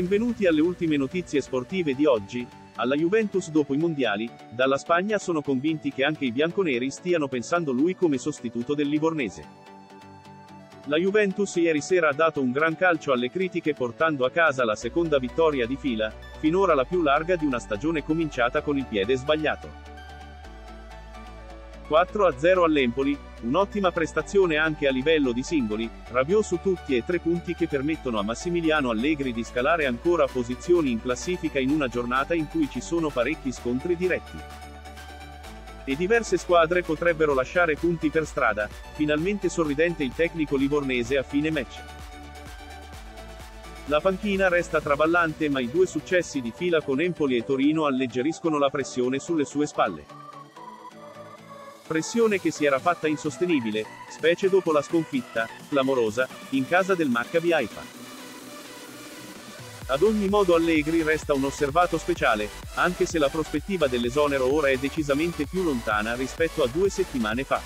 Benvenuti alle ultime notizie sportive di oggi. Alla Juventus dopo i mondiali, dalla Spagna sono convinti che anche i bianconeri stiano pensando lui come sostituto del livornese. La Juventus ieri sera ha dato un gran calcio alle critiche portando a casa la seconda vittoria di fila, finora la più larga di una stagione cominciata con il piede sbagliato. 4-0 all'Empoli, un'ottima prestazione anche a livello di singoli, Rabiot su tutti e tre punti che permettono a Massimiliano Allegri di scalare ancora posizioni in classifica in una giornata in cui ci sono parecchi scontri diretti. E diverse squadre potrebbero lasciare punti per strada, finalmente sorridente il tecnico livornese a fine match. La panchina resta traballante ma i due successi di fila con Empoli e Torino alleggeriscono la pressione sulle sue spalle. Pressione che si era fatta insostenibile, specie dopo la sconfitta, clamorosa, in casa del Maccabi Haifa. Ad ogni modo Allegri resta un osservato speciale, anche se la prospettiva dell'esonero ora è decisamente più lontana rispetto a due settimane fa.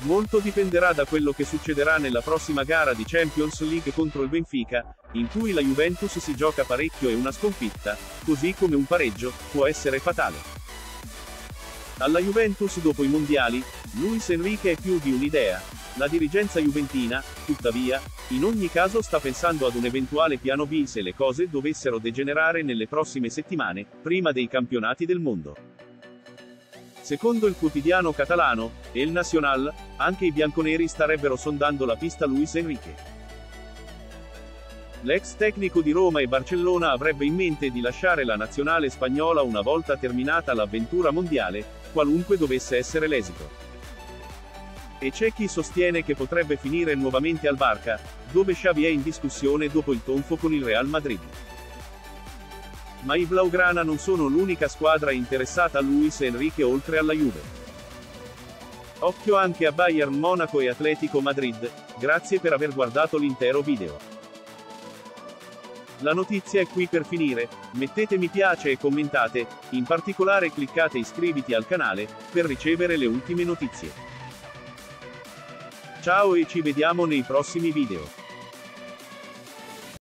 Molto dipenderà da quello che succederà nella prossima gara di Champions League contro il Benfica, in cui la Juventus si gioca parecchio e una sconfitta, così come un pareggio, può essere fatale. Alla Juventus dopo i mondiali, Luis Enrique è più di un'idea. La dirigenza juventina, tuttavia, in ogni caso sta pensando ad un eventuale piano B se le cose dovessero degenerare nelle prossime settimane, prima dei campionati del mondo. Secondo il quotidiano catalano, El Nacional, anche i bianconeri starebbero sondando la pista Luis Enrique. L'ex tecnico di Roma e Barcellona avrebbe in mente di lasciare la nazionale spagnola una volta terminata l'avventura mondiale, qualunque dovesse essere l'esito. E c'è chi sostiene che potrebbe finire nuovamente al Barca, dove Xavi è in discussione dopo il tonfo con il Real Madrid. Ma i Blaugrana non sono l'unica squadra interessata a Luis Enrique oltre alla Juve. Occhio anche a Bayern Monaco e Atletico Madrid, grazie per aver guardato l'intero video. La notizia è qui per finire, mettete mi piace e commentate, in particolare cliccate iscriviti al canale, per ricevere le ultime notizie. Ciao e ci vediamo nei prossimi video.